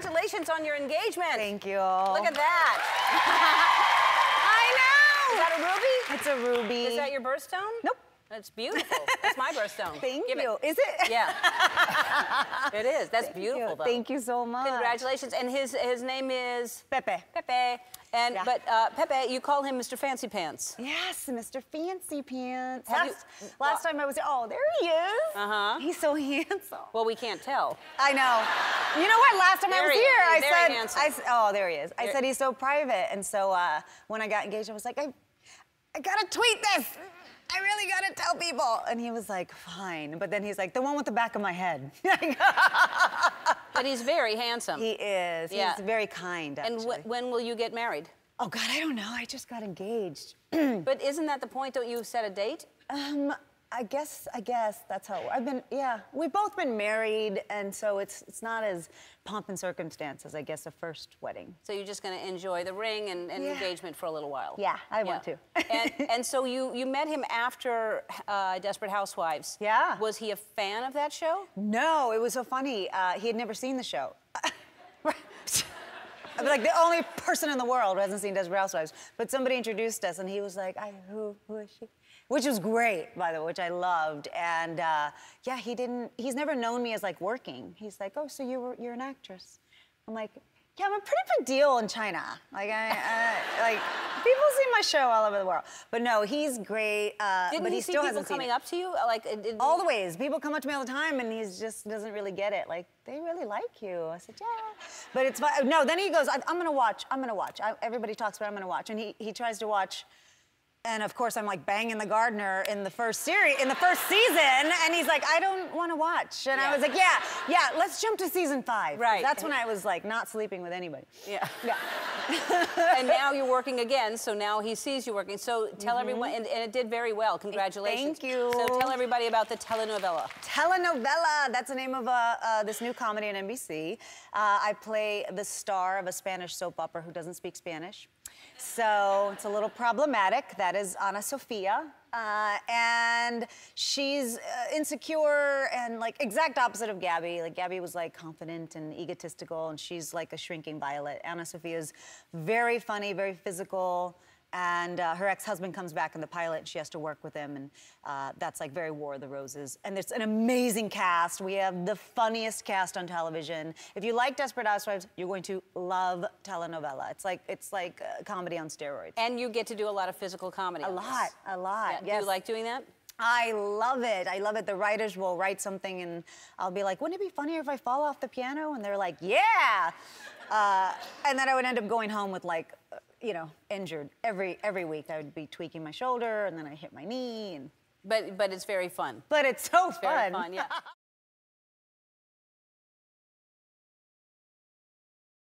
congratulations on your engagement. Thank you. Look at that. I know. Is that a ruby? It's a ruby. Is that your birthstone? Nope. That's beautiful. That's my birthstone. Thank Give you. It. Is it? Yeah. it is. That's Thank beautiful, you. though. Thank you so much. Congratulations. And his his name is Pepe. Pepe. And Yeah. but uh, Pepe, you call him Mr. Fancy Pants. Yes, Mr. Fancy Pants. Have you- last, last time I was oh, there he is. Uh-huh. He's so handsome. Well, we can't tell. I know. You know what? Last time There I was he here, I said, handsome. I oh, there he is. I said he's so private, and so uh, when I got engaged, I was like, I, I gotta tweet this. Really gotta tell people. And he was like, fine. But then he's like, the one with the back of my head. But he's very handsome. he is. Yeah. He's very kind. and wh- when will you get married? oh God, I don't know. I just got engaged. But isn't that the point? Don't you set a date? Um, I guess I guess that's how I've been. Yeah, we've both been married, and so it's it's not as pomp and circumstance as I guess a first wedding. So you're just going to enjoy the ring and, and Yeah. engagement for a little while. Yeah, I want to. and, and so you you met him after uh, Desperate Housewives. Yeah. Was he a fan of that show? No, it was so funny. Uh, he had never seen the show. I'm like the only person in the world who hasn't seen Desperate Housewives. But somebody introduced us, and he was like, I, "Who, who is she?" Which was great, by the way, which I loved. And uh, yeah, he didn't. He's never known me as like working. He's like, "Oh, so you were, you're an actress?" I'm like, "Yeah, I'm a pretty big deal in China. Like, I, I like people see my show all over the world." But no, he's great. Uh, Didn't but he he see still people coming up to you? Like it- it- All the ways. People come up to me all the time, and he just doesn't really get it. Like, they really like you. I said, yeah. But it's fine. No, then he goes, I'm gonna watch. I'm gonna watch. I, everybody talks about I'm gonna watch, and he he tries to watch. And of course, I'm like banging the gardener in the first series, in the first season, and he's like, I don't want to watch. And Yeah. I was like, yeah, yeah, let's jump to season five. Right. That's when I was like not sleeping with anybody. Yeah. Yeah. and now you're working again, so now he sees you working. So tell everyone, and, and it did very well. Congratulations. Thank you. So tell everybody about the telenovela. Telenovela. That's the name of uh, uh, this new comedy on NBC. Uh, I play the star of a Spanish soap opera who doesn't speak Spanish. So it's a little problematic. That is Ana Sofia. Uh, and she's uh, insecure and like exact opposite of Gabby. Like Gabby was like confident and egotistical, and she's like a shrinking violet. Ana Sofia's very funny, very physical and uh, her ex-husband comes back in the pilot and she has to work with him and uh, that's like very war of the roses and it's an amazing cast we have the funniest cast on television if you like desperate housewives you're going to love telenovela it's like it's like uh, comedy on steroids And you get to do a lot of physical comedy. a on this. lot a lot Yeah. Do you like doing that? I love it. I love it. The writers will write something and I'll be like, wouldn't it be funnier if I fall off the piano? And they're like, yeah. Uh, and then I would end up going home with like, you know, injured every every week. I would be tweaking my shoulder and then I hit my knee. And, But but it's very fun. but it's so Very fun. fun, yeah.